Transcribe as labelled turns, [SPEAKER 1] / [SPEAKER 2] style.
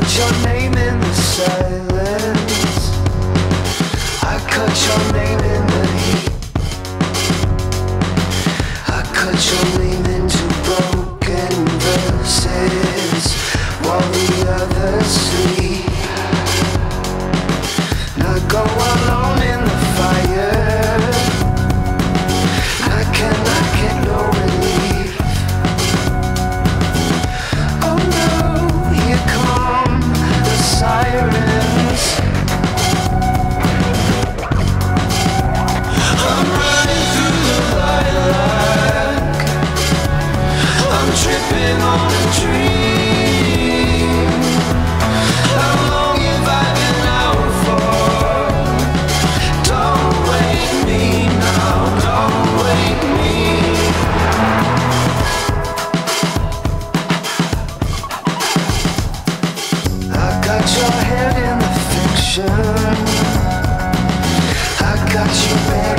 [SPEAKER 1] cut your name in the silence. I cut your name in the heat. I cut your name. I got you, baby.